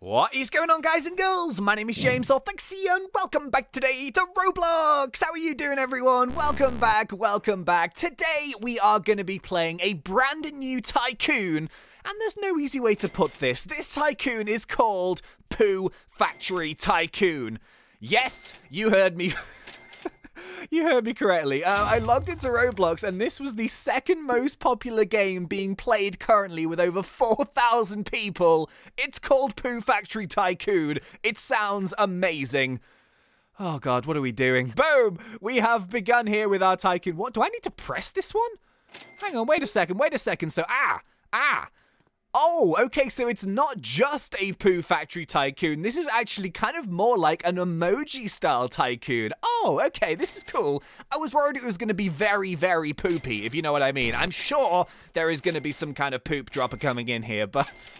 What is going on, guys and girls? My name is James Orthexia, and welcome back today to Roblox. How are you doing, everyone? Welcome back, welcome back. Today, we are going to be playing a brand new tycoon, and there's no easy way to put this. This tycoon is called Poo Factory Tycoon. Yes, you heard me. You heard me correctly. Uh, I logged into Roblox, and this was the second most popular game being played currently with over 4,000 people. It's called Poo Factory Tycoon. It sounds amazing. Oh god, what are we doing? Boom! We have begun here with our tycoon. What, do I need to press this one? Hang on, wait a second, wait a second. So, ah, ah, Oh, okay, so it's not just a Poo Factory Tycoon. This is actually kind of more like an emoji style tycoon. Oh, okay, this is cool. I was worried it was going to be very, very poopy, if you know what I mean. I'm sure there is going to be some kind of poop dropper coming in here, but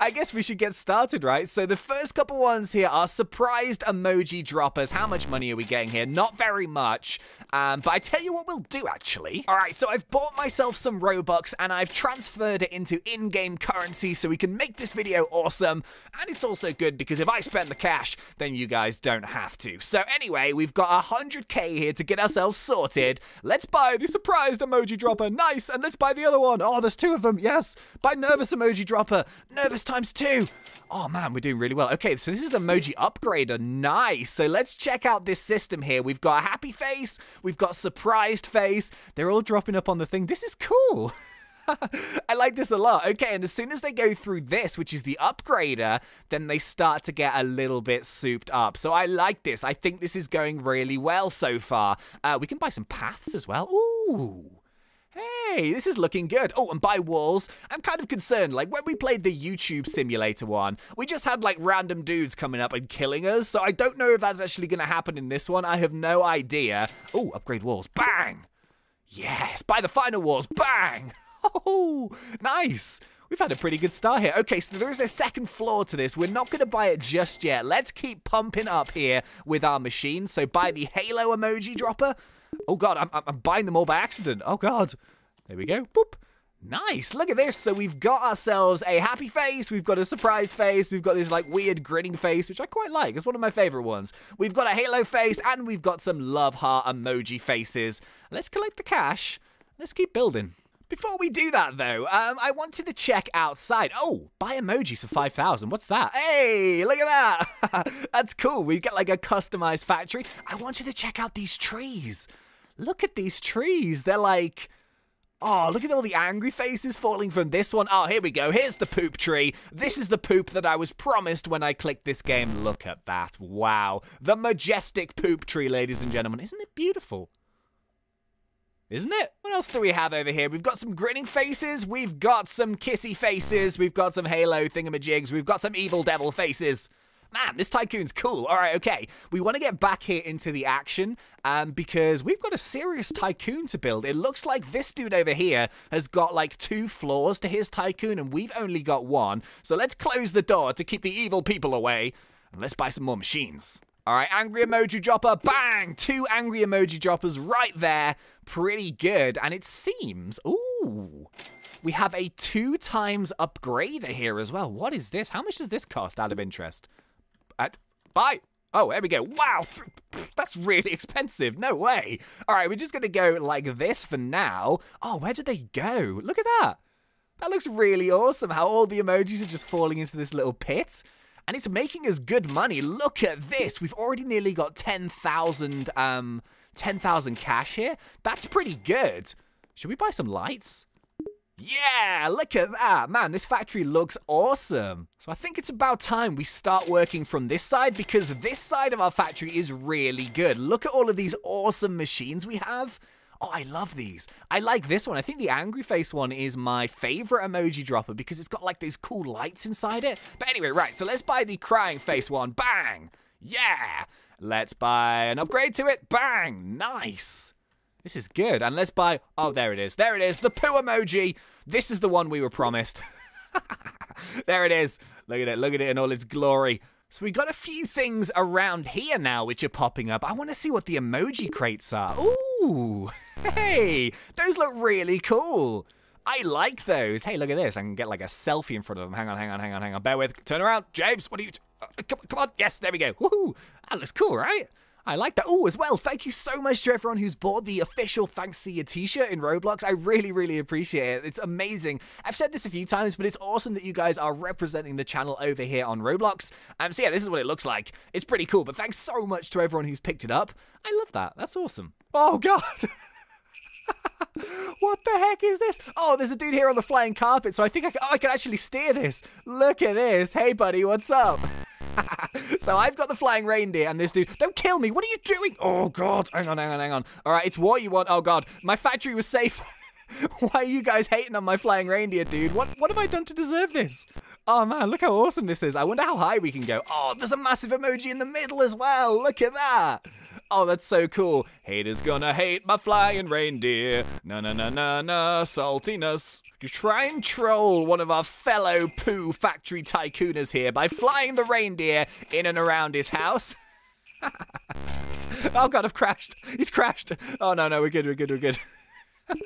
I guess we should get started, right? So the first couple ones here are surprised emoji droppers. How much money are we getting here? Not very much. Um, but I tell you what we'll do, actually. All right, so I've bought myself some Robux and I've transferred it into in-game currency so we can make this video awesome. And it's also good because if I spend the cash, then you guys don't have to. So anyway, we've got 100k here to get ourselves sorted. Let's buy the surprised emoji dropper. Nice. And let's buy the other one. Oh, there's two of them. Yes. Buy nervous emoji dropper. Nervous times two. Oh man, we're doing really well. Okay, so this is the emoji upgrader. Nice. So let's check out this system here. We've got a happy face. We've got surprised face. They're all dropping up on the thing. This is cool. I like this a lot. Okay, and as soon as they go through this, which is the upgrader, then they start to get a little bit souped up. So I like this. I think this is going really well so far. Uh, we can buy some paths as well. Ooh. Hey, this is looking good. Oh, and by walls, I'm kind of concerned. Like, when we played the YouTube simulator one, we just had, like, random dudes coming up and killing us. So I don't know if that's actually going to happen in this one. I have no idea. Oh, upgrade walls. Bang! Yes, by the final walls. Bang! Oh, nice. We've had a pretty good start here. Okay, so there is a second floor to this. We're not going to buy it just yet. Let's keep pumping up here with our machine. So buy the Halo emoji dropper. Oh god, I'm, I'm buying them all by accident. Oh god. There we go. Boop. Nice. Look at this. So we've got ourselves a happy face. We've got a surprise face. We've got this like weird grinning face, which I quite like. It's one of my favorite ones. We've got a halo face and we've got some love heart emoji faces. Let's collect the cash. Let's keep building. Before we do that, though, um, I wanted to check outside. Oh, buy emojis for 5,000. What's that? Hey, look at that. That's cool. We get like a customized factory. I wanted to check out these trees. Look at these trees. They're like... Oh, look at all the angry faces falling from this one. Oh, here we go. Here's the poop tree. This is the poop that I was promised when I clicked this game. Look at that. Wow. The majestic poop tree, ladies and gentlemen. Isn't it beautiful? Isn't it? What else do we have over here? We've got some grinning faces. We've got some kissy faces. We've got some Halo thingamajigs. We've got some evil devil faces. Man, this tycoon's cool. All right, okay. We want to get back here into the action um, because we've got a serious tycoon to build. It looks like this dude over here has got like two floors to his tycoon and we've only got one. So let's close the door to keep the evil people away and let's buy some more machines. All right, angry emoji dropper, bang! Two angry emoji droppers right there. Pretty good. And it seems, ooh, we have a two times upgrader here as well. What is this? How much does this cost out of interest? At, buy. Oh, there we go. Wow, that's really expensive. No way. All right, we're just going to go like this for now. Oh, where did they go? Look at that. That looks really awesome, how all the emojis are just falling into this little pit and it's making us good money. Look at this. We've already nearly got 10,000 um 10,000 cash here. That's pretty good. Should we buy some lights? Yeah, look at that. Man, this factory looks awesome. So I think it's about time we start working from this side because this side of our factory is really good. Look at all of these awesome machines we have. Oh, I love these. I like this one. I think the angry face one is my favorite emoji dropper because it's got like these cool lights inside it. But anyway, right, so let's buy the crying face one. Bang! Yeah! Let's buy an upgrade to it. Bang! Nice. This is good. And let's buy... Oh, there it is. There it is. The poo emoji. This is the one we were promised. there it is. Look at it. Look at it in all its glory. So we've got a few things around here now which are popping up. I want to see what the emoji crates are. Ooh, hey, those look really cool. I like those. Hey, look at this. I can get like a selfie in front of them. Hang on, hang on, hang on, hang on. Bear with. Turn around. James, what are you... Uh, come, come on. Yes, there we go. Woohoo. That looks cool, right? I like that. Oh, as well, thank you so much to everyone who's bought the official ThnxCya t-shirt in Roblox. I really, really appreciate it. It's amazing. I've said this a few times, but it's awesome that you guys are representing the channel over here on Roblox. Um, so yeah, this is what it looks like. It's pretty cool, but thanks so much to everyone who's picked it up. I love that. That's awesome. Oh, God. what the heck is this? Oh, there's a dude here on the flying carpet, so I think I can, oh, I can actually steer this. Look at this. Hey, buddy, what's up? so I've got the flying reindeer and this dude. Don't kill me. What are you doing? Oh, God. Hang on, hang on, hang on. All right, it's what you want. Oh, God. My factory was safe. Why are you guys hating on my flying reindeer, dude? What what have I done to deserve this? Oh man, look how awesome this is. I wonder how high we can go. Oh, there's a massive emoji in the middle as well. Look at that. Oh, that's so cool. Haters gonna hate my flying reindeer. Na na na na na, saltiness. You try and troll one of our fellow poo factory tycooners here by flying the reindeer in and around his house. oh god, I've crashed. He's crashed. Oh no, no, we're good, we're good, we're good.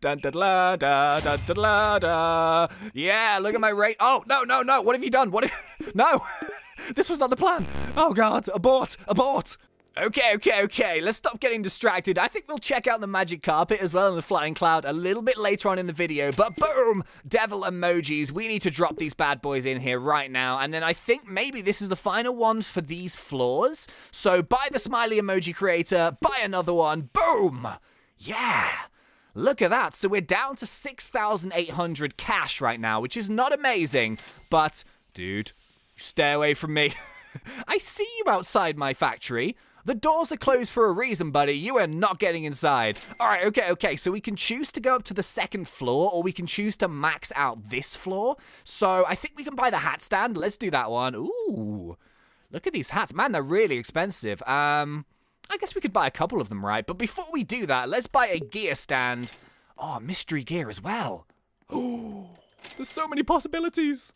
Dun, da, da, da, da, da, da. Yeah, look at my rate. Oh, no, no, no. What have you done? What? Have... no. this was not the plan. Oh, God. Abort. Abort. Okay, okay, okay. Let's stop getting distracted. I think we'll check out the magic carpet as well in the flying cloud a little bit later on in the video. But boom, devil emojis. We need to drop these bad boys in here right now. And then I think maybe this is the final one for these floors. So buy the smiley emoji creator, buy another one. Boom. Yeah. Look at that. So we're down to 6,800 cash right now, which is not amazing. But, dude, stay away from me. I see you outside my factory. The doors are closed for a reason, buddy. You are not getting inside. All right, okay, okay. So we can choose to go up to the second floor, or we can choose to max out this floor. So I think we can buy the hat stand. Let's do that one. Ooh, look at these hats. Man, they're really expensive. Um, I guess we could buy a couple of them, right? But before we do that, let's buy a gear stand. Oh, mystery gear as well. Oh, there's so many possibilities.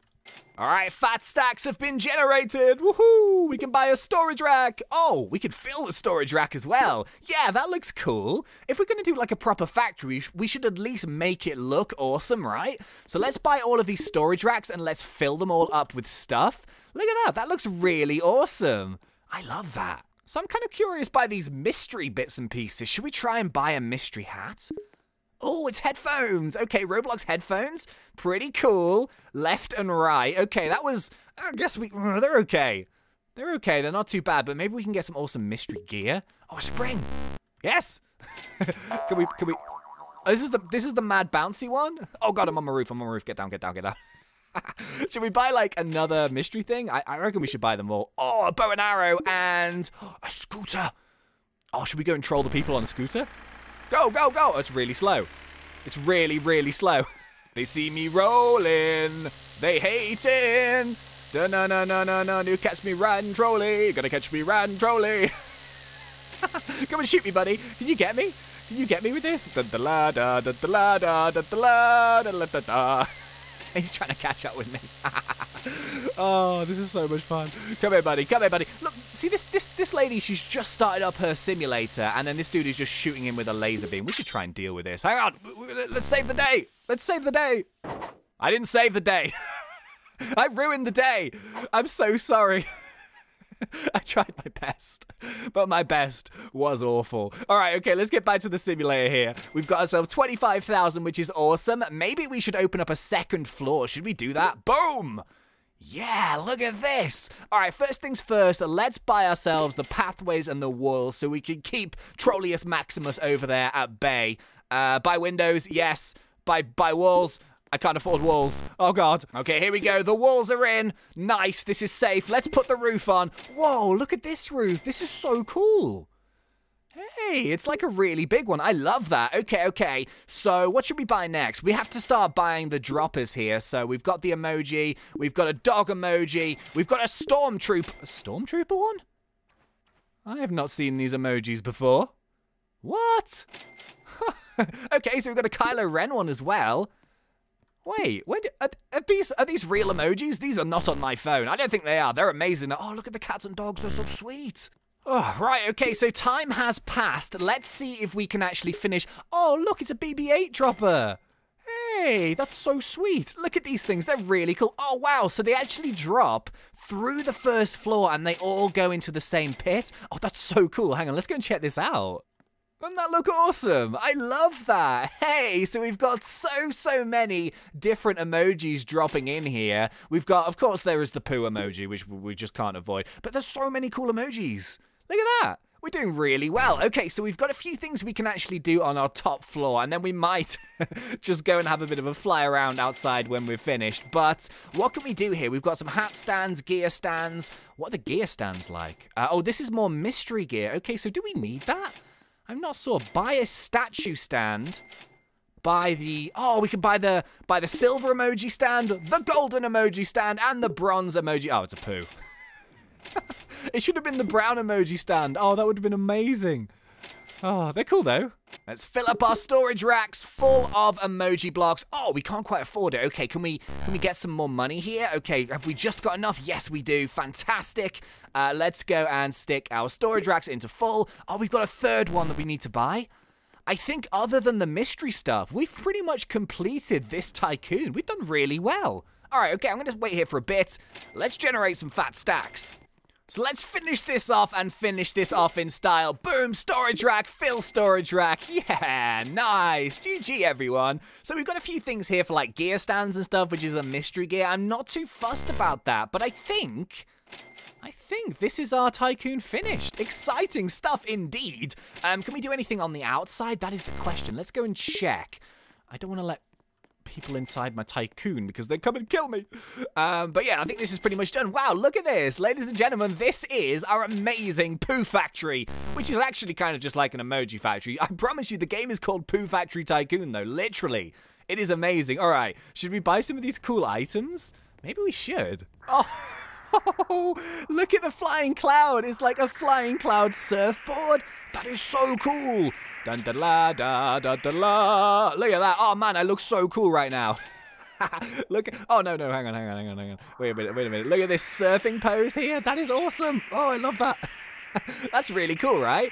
All right, fat stacks have been generated. Woohoo! We can buy a storage rack. Oh, we could fill the storage rack as well. Yeah, that looks cool. If we're going to do like a proper factory, we should at least make it look awesome, right? So let's buy all of these storage racks and let's fill them all up with stuff. Look at that. That looks really awesome. I love that. So I'm kind of curious by these mystery bits and pieces. Should we try and buy a mystery hat? Oh, it's headphones. Okay, Roblox headphones. Pretty cool. Left and right. Okay, that was... I guess we... Uh, they're okay. They're okay. They're not too bad, but maybe we can get some awesome mystery gear. Oh, a spring. Yes. can we... Can we... Oh, this is the this is the mad bouncy one. Oh god, I'm on my roof. I'm on my roof. Get down, get down, get down. should we buy like another mystery thing? I, I reckon we should buy them all. Oh, a bow and arrow and a scooter. Oh, should we go and troll the people on a scooter? Go, go, go. Oh, it's really slow. It's really, really slow. they see me rolling. They hating. Da na na na na na. You catch me riding trolley. Gonna catch me riding trolley. Come and shoot me, buddy. Can you get me? Can you get me with this? Da da la da da da la da da da la da da da. He's trying to catch up with me. oh, this is so much fun. Come here, buddy. Come here, buddy. Look, see this this this lady, she's just started up her simulator, and then this dude is just shooting him with a laser beam. We should try and deal with this. Hang on. Let's save the day. Let's save the day. I didn't save the day. I ruined the day. I'm so sorry. I tried my best, but my best was awful. All right, okay, let's get back to the simulator here. We've got ourselves 25,000, which is awesome. Maybe we should open up a second floor. Should we do that? Boom! Yeah, look at this. All right, first things first, let's buy ourselves the pathways and the walls so we can keep Trollius Maximus over there at bay. Uh, buy windows, yes. Buy, buy walls, I can't afford walls. Oh, God. Okay, here we go. The walls are in. Nice. This is safe. Let's put the roof on. Whoa, look at this roof. This is so cool. Hey, it's like a really big one. I love that. Okay, okay. So what should we buy next? We have to start buying the droppers here. So we've got the emoji. We've got a dog emoji. We've got a stormtrooper. A stormtrooper one? I have not seen these emojis before. What? okay, so we've got a Kylo Ren one as well. Wait, are, are, these are these real emojis? These are not on my phone. I don't think they are. They're amazing. Oh, look at the cats and dogs. They're so sweet. Oh, right, okay, so time has passed. Let's see if we can actually finish. Oh, look, it's a BB-8 dropper. Hey, that's so sweet. Look at these things. They're really cool. Oh, wow. So they actually drop through the first floor and they all go into the same pit. Oh, that's so cool. Hang on, let's go and check this out. Doesn't that look awesome? I love that. Hey, so we've got so, so many different emojis dropping in here. We've got, of course, there is the poo emoji, which we just can't avoid, but there's so many cool emojis. Look at that. We're doing really well. Okay, so we've got a few things we can actually do on our top floor, and then we might just go and have a bit of a fly around outside when we're finished. But what can we do here? We've got some hat stands, gear stands. What are the gear stands like? Uh, oh, this is more mystery gear. Okay, so do we need that? I'm not sure. Buy a statue stand. Buy the oh, we can buy the buy the silver emoji stand, the golden emoji stand, and the bronze emoji. Oh, it's a poo. it should have been the brown emoji stand. Oh, that would have been amazing. Oh, they're cool though. Let's fill up our storage racks full of emoji blocks. Oh, we can't quite afford it. Okay, can we can we get some more money here? Okay, have we just got enough? Yes, we do. Fantastic. Uh, let's go and stick our storage racks into full. Oh, we've got a third one that we need to buy. I think other than the mystery stuff, we've pretty much completed this tycoon. We've done really well. All right, okay, I'm going to wait here for a bit. Let's generate some fat stacks. So let's finish this off and finish this off in style. Boom, storage rack, fill storage rack. Yeah, nice. GG, everyone. So we've got a few things here for like gear stands and stuff, which is a mystery gear. I'm not too fussed about that, but I think... I think this is our Tycoon finished. Exciting stuff indeed. Um, can we do anything on the outside? That is the question. Let's go and check. I don't want to let people inside my tycoon because they come and kill me. Um, but yeah, I think this is pretty much done. Wow, look at this. Ladies and gentlemen, this is our amazing Poo Factory, which is actually kind of just like an emoji factory. I promise you, the game is called Poo Factory Tycoon, though, literally. It is amazing. All right, should we buy some of these cool items? Maybe we should. Oh. Oh, look at the flying cloud. It's like a flying cloud surfboard. That is so cool. Dun da la da da da la. Look at that. Oh man, I look so cool right now. look. Oh no no, hang on hang on hang on hang on. Wait a minute wait a minute. Look at this surfing pose here. That is awesome. Oh, I love that. That's really cool, right?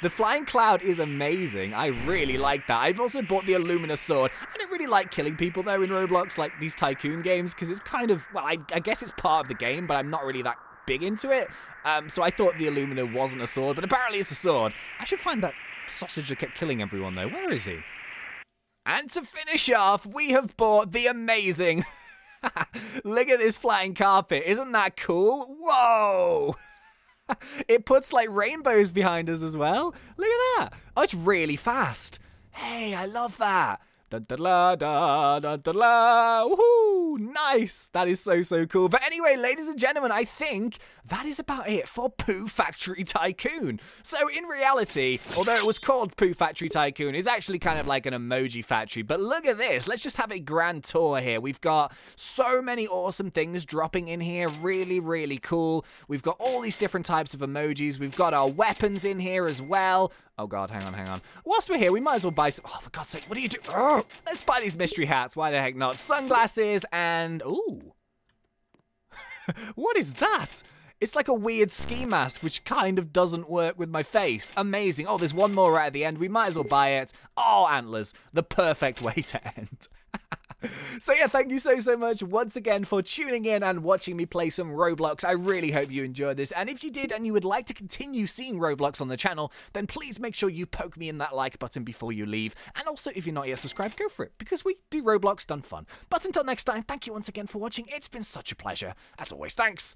The flying cloud is amazing. I really like that. I've also bought the Illumina sword. I don't really like killing people though in Roblox, like these tycoon games, because it's kind of well, I, I guess it's part of the game, but I'm not really that big into it. Um, so I thought the Illumina wasn't a sword, but apparently it's a sword. I should find that sausage that kept killing everyone, though. Where is he? And to finish off, we have bought the amazing... Look at this flying carpet. Isn't that cool? Whoa! it puts like rainbows behind us as well. Look at that. Oh, it's really fast. Hey, I love that. Da da da da da da da. Woohoo! Nice. That is so so cool. But anyway, ladies and gentlemen, I think that is about it for Poo Factory Tycoon. So in reality, although it was called Poo Factory Tycoon, it's actually kind of like an emoji factory. But look at this. Let's just have a grand tour here. We've got so many awesome things dropping in here. Really, really cool. We've got all these different types of emojis. We've got our weapons in here as well. Oh god, hang on, hang on. Whilst we're here, we might as well buy some. Oh, for God's sake, what do you do? Oh, let's buy these mystery hats. Why the heck not? Sunglasses and. Ooh. what is that? It's like a weird ski mask, which kind of doesn't work with my face. Amazing. Oh, there's one more right at the end. We might as well buy it. Oh, antlers. The perfect way to end. so yeah, thank you so, so much once again for tuning in and watching me play some Roblox. I really hope you enjoyed this. And if you did and you would like to continue seeing Roblox on the channel, then please make sure you poke me in that like button before you leave. And also, if you're not yet subscribed, go for it, because we do Roblox done fun. But until next time, thank you once again for watching. It's been such a pleasure. As always, thanks.